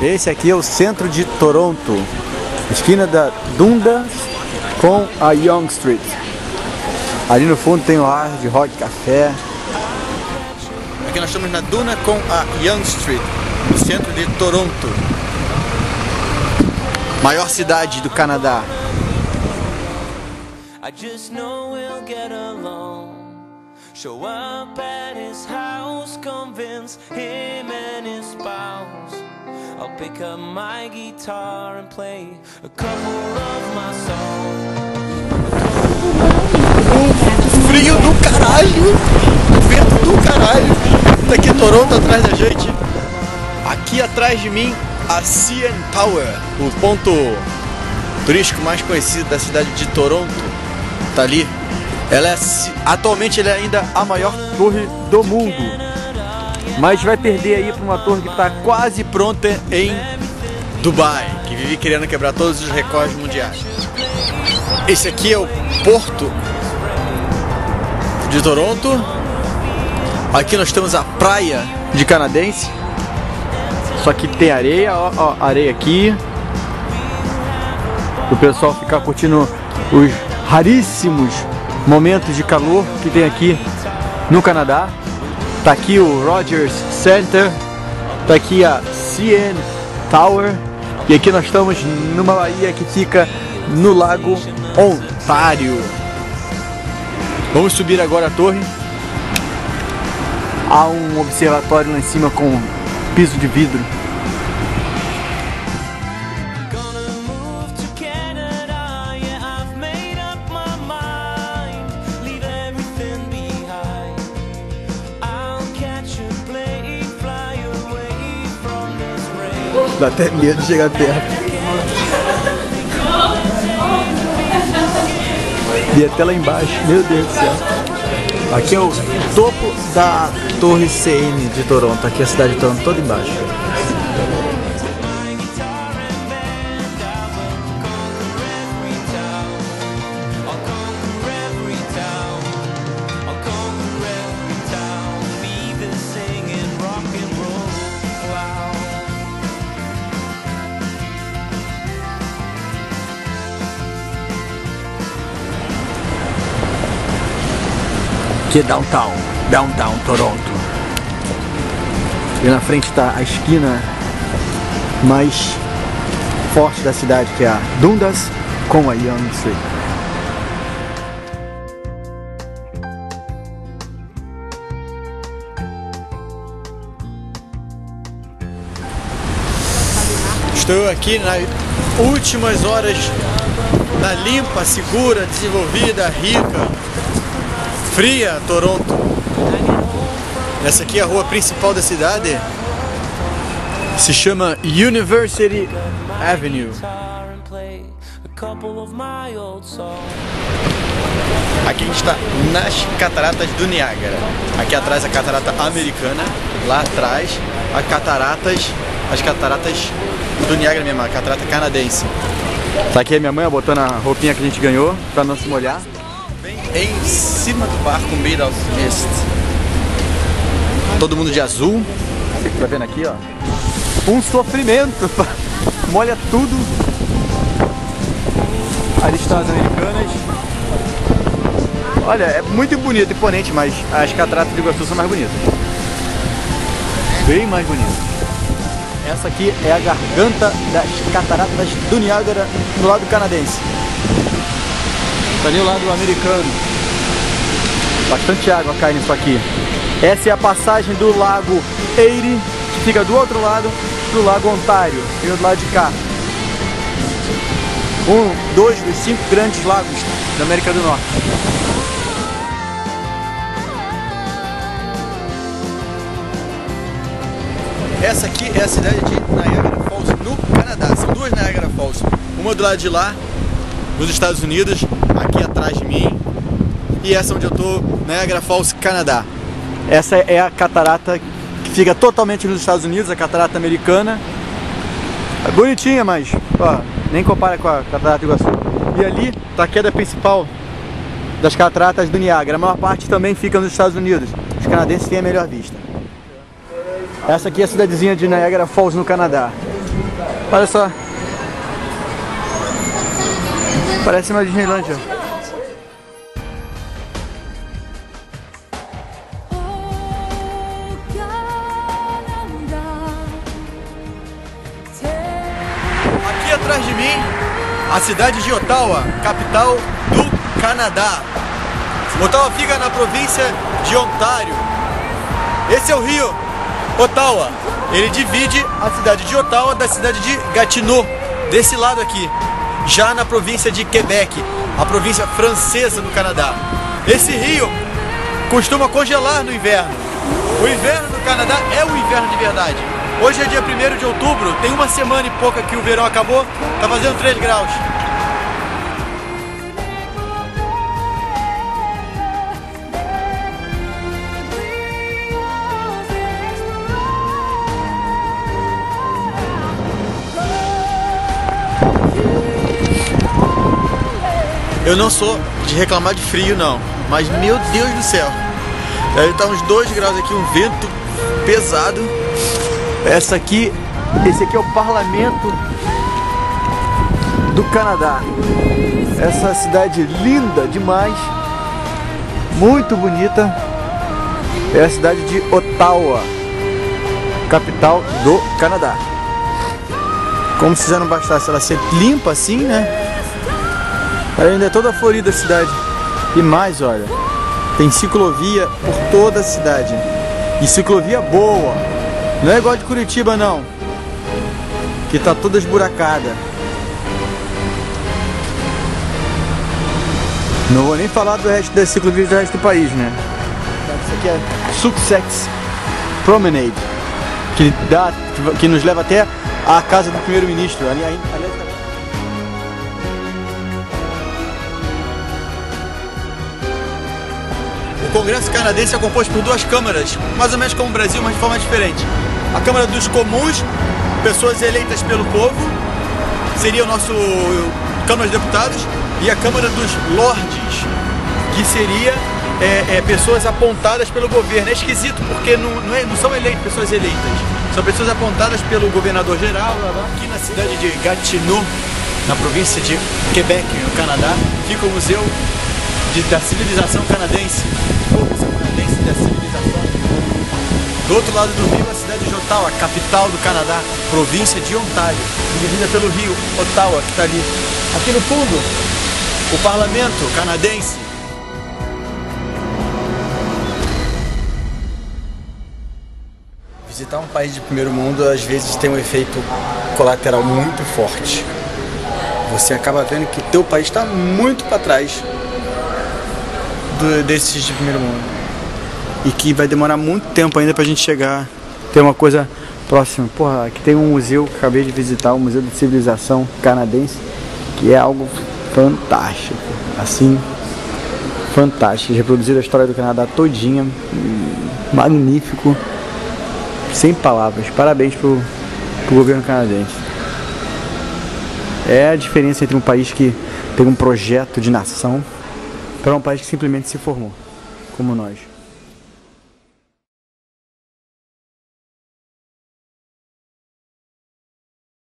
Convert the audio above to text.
Esse aqui é o centro de Toronto, esquina da Dundas com a Young Street. Ali no fundo tem o Hard Rock Café. Aqui nós estamos na Duna com a Young Street, no centro de Toronto, maior cidade do Canadá. I just know we'll get along. Show up at his house, convince him and his spouse. I'll pick up my guitar and play a couple of my songs. Frio do caralho! Vento do caralho! Tá aqui Toronto atrás da gente. Aqui atrás de mim, a CN Tower, o ponto turístico mais conhecido da cidade de Toronto. Tá ali. Ela é, atualmente ela é ainda a maior torre do mundo mas vai perder aí para uma torre que está quase pronta em Dubai, que vive querendo quebrar todos os recordes mundiais. Esse aqui é o porto de Toronto. Aqui nós temos a praia de Canadense. Só que tem areia, ó, ó areia aqui. O pessoal ficar curtindo os raríssimos momentos de calor que tem aqui no Canadá. Tá aqui o Rogers Center, tá aqui a CN Tower e aqui nós estamos numa baía que fica no Lago Ontário. Vamos subir agora a torre. Há um observatório lá em cima com piso de vidro. Dá até medo de chegar perto. E até lá embaixo, meu Deus do céu. Aqui é o topo da Torre CN de Toronto. Aqui é a cidade de Toronto toda embaixo. Que é Downtown, Downtown Toronto. E na frente está a esquina mais forte da cidade, que é a Dundas com a Young Street. Estou aqui nas últimas horas da limpa, segura, desenvolvida, rica fria Toronto. Essa aqui é a rua principal da cidade. Se chama University Avenue. Aqui a gente está nas cataratas do Niágara. Aqui atrás a catarata americana, lá atrás as cataratas, as cataratas do Niágara mesmo, a catarata canadense. Tá aqui a minha mãe botando a roupinha que a gente ganhou para não se molhar em cima do barco Made of Mist. Todo mundo de azul. Tá vendo aqui, ó? Um sofrimento. Molha tudo. As estradas americanas. Olha, é muito bonito imponente, mas as cataratas de Iguaçu são mais bonitas. Bem mais bonitas. Essa aqui é a garganta das cataratas do Niágara no lado canadense. Tá ali o lado americano. Bastante água cai nisso aqui. Essa é a passagem do lago Erie, que fica do outro lado do lago Ontário, fica do lado de cá. Um, dois dos cinco grandes lagos da América do Norte. Essa aqui é a cidade de Niagara Falls, no Canadá. São duas Niagara Falls. Uma do lado de lá, nos Estados Unidos, aqui atrás de mim. E essa onde eu tô, Niagara Falls, Canadá. Essa é a catarata que fica totalmente nos Estados Unidos, a catarata americana. É bonitinha, mas ó, nem compara com a catarata Iguaçu. E ali está a queda principal das cataratas do Niágara. A maior parte também fica nos Estados Unidos. Os canadenses têm a melhor vista. Essa aqui é a cidadezinha de Niagara Falls, no Canadá. Olha só. Parece uma Disneylândia. Aqui atrás de mim, a cidade de Ottawa, capital do Canadá. Ottawa fica na província de Ontário. Esse é o rio Ottawa. Ele divide a cidade de Ottawa da cidade de Gatineau, desse lado aqui, já na província de Quebec, a província francesa do Canadá. Esse rio costuma congelar no inverno. O inverno no Canadá é o inverno de verdade. Hoje é dia 1 de outubro, tem uma semana e pouca que o verão acabou, tá fazendo 3 graus. Eu não sou de reclamar de frio não, mas meu Deus do céu. Deve estar uns 2 graus aqui, um vento pesado. Essa aqui, esse aqui é o parlamento do Canadá. Essa cidade linda demais, muito bonita. É a cidade de Ottawa, capital do Canadá. Como se já não bastasse ela ser limpa assim, né? Ainda é toda florida a cidade. E mais, olha, tem ciclovia por toda a cidade. E ciclovia boa. Não é igual de Curitiba não. Que tá toda esburacada. Não vou nem falar do resto das ciclovias do resto do país, né? Isso aqui é Sussex Promenade. Que, dá, que nos leva até a casa do primeiro-ministro. Ali, ali, O Congresso canadense é composto por duas câmaras, mais ou menos como o Brasil, mas de forma diferente. A Câmara dos Comuns, pessoas eleitas pelo povo, seria o nosso Câmara de Deputados, e a Câmara dos Lordes, que seria é, é, pessoas apontadas pelo governo. É esquisito porque não, não, é, não são eleitas pessoas eleitas, são pessoas apontadas pelo governador geral. Aqui na cidade de Gatineau, na província de Quebec, no Canadá, fica o Museu de, da Civilização Canadense. Da Civilização. Do outro lado do rio, a cidade de Ottawa, capital do Canadá, província de Ontário, dividida pelo rio Ottawa, que está ali. Aqui no fundo, o parlamento canadense. Visitar um país de primeiro mundo às vezes tem um efeito colateral muito forte. Você acaba vendo que teu país está muito para trás do, desses de primeiro mundo. E que vai demorar muito tempo ainda pra gente chegar, ter uma coisa próxima. Porra, aqui tem um museu que acabei de visitar, o Museu de Civilização Canadense, que é algo fantástico. Assim, fantástico. Reproduzir a história do Canadá todinha, magnífico, sem palavras. Parabéns pro, pro governo canadense. É a diferença entre um país que tem um projeto de nação para um país que simplesmente se formou, como nós.